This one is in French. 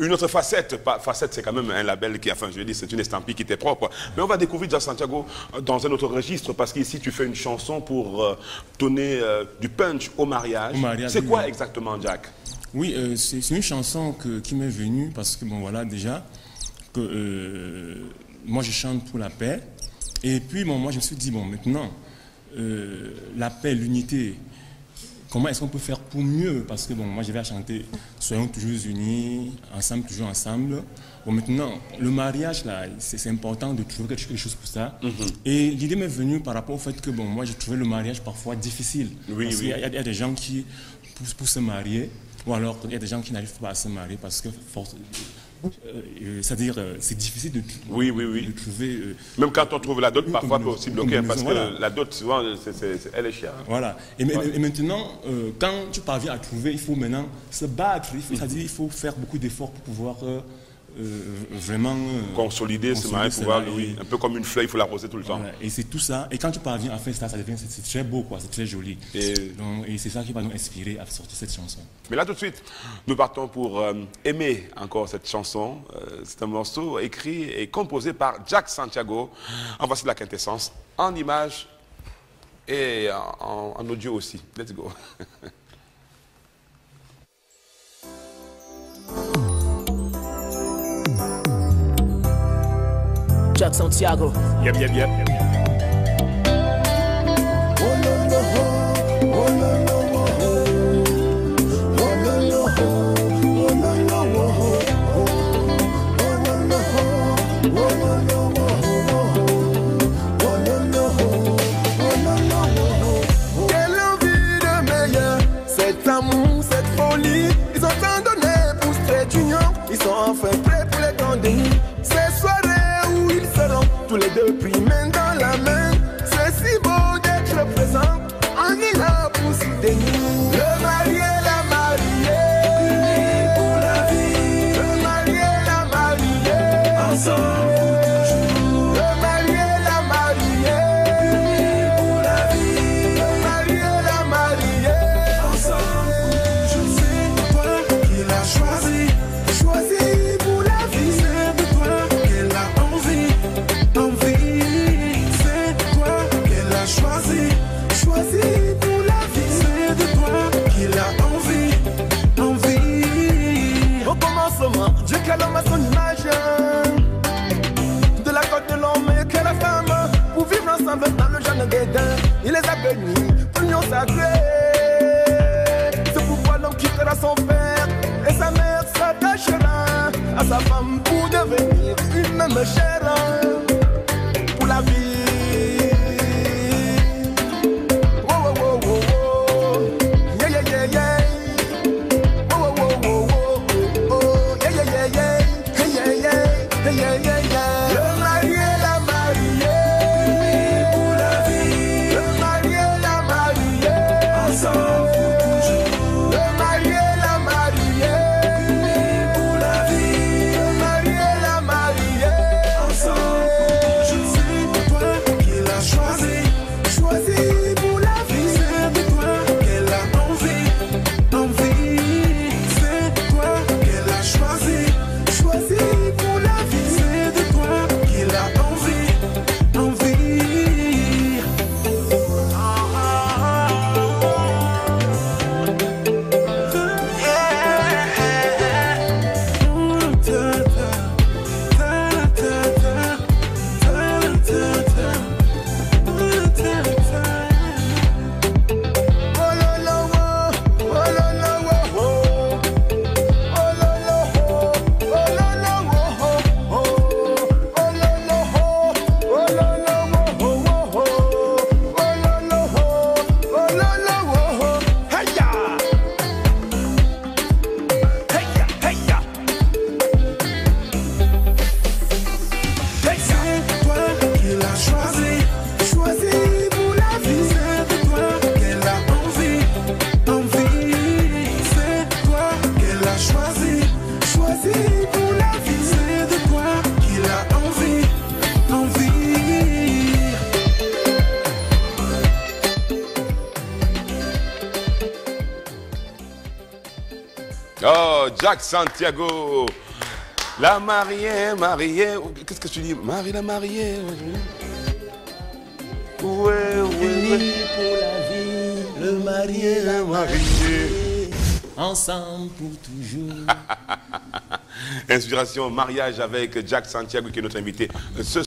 une autre facette. Facette, c'est quand même un label qui, enfin, je veux dire, c'est une estampille qui t'est propre. Mais on va découvrir Jack Santiago euh, dans un autre registre parce qu'ici, tu fais une chanson pour euh, donner euh, du punch au mariage. C'est quoi oui. exactement, Jack? Oui, euh, c'est une chanson que- qui m'est venue parce que, bon, voilà, déjà, que moi, je chante pour la paix. Et puis, bon, moi, je me suis dit, bon, maintenant, la paix, l'unité, comment est-ce qu'on peut faire pour mieux? Parce que, bon, moi, je vais chanter Soyons toujours unis, ensemble, toujours ensemble. Bon, maintenant, le mariage, là, c'est important de trouver quelque chose pour ça. Et l'idée m'est venue par rapport au fait que, bon, moi, j'ai trouvé le mariage parfois difficile. Oui, parce oui. qu'il y a- y, des gens qui, pour, pour se marier, ou alors il y a des gens qui n'arrivent pas à se marier parce que, euh, c'est-à-dire, euh, c'est difficile de, Oui, oui, oui. de trouver. euh, Même quand on trouve la dot, parfois, peut combinaison- aussi bloquer, une parce que la dot, souvent, elle est chère. Voilà. Et, ma- et maintenant, euh, quand tu parviens à trouver, il faut maintenant se battre. Faut- C'est-à-dire, il faut faire beaucoup d'efforts pour pouvoir vraiment euh, Consolider ce pouvoir, et- oui, un peu comme une fleur, il faut l'arroser tout le temps. Voilà. Et c'est tout ça. Et quand tu parviens à faire ça, ça devient c'est, très beau, quoi. C'est très joli. Et- c'est ça qui va nous inspirer à sortir cette chanson. Mais là, tout de suite, nous partons pour euh, aimer encore cette chanson. Euh, c'est un morceau écrit et composé par Jack Santiago. En voici la quintessence, en images et en, en audio aussi. Let's go. Jack Santiago. Yep, yep, yep. Quelle envie de meilleur, cet amour, cette folie. Ils ont tant donné pour ce trait d'union. Ils sont enfin prêts pour les temps pris main dans la main. C'est si beau d'être présent. On est là pour soutenir. Il les a bénis pour l'union sacrée. C'est pourquoi l'homme quittera son père et sa mère s'attachera à sa femme pour devenir une même chair Jack Jack Santiago. La mariée, mariée. Qu'est-ce que tu dis? Marie la mariée. Ouais, ouais, ouais. pour la vie, le marié, La mariée. ensemble pour toujours. Inspiration mariage avec Jack Santiago qui est notre invité ce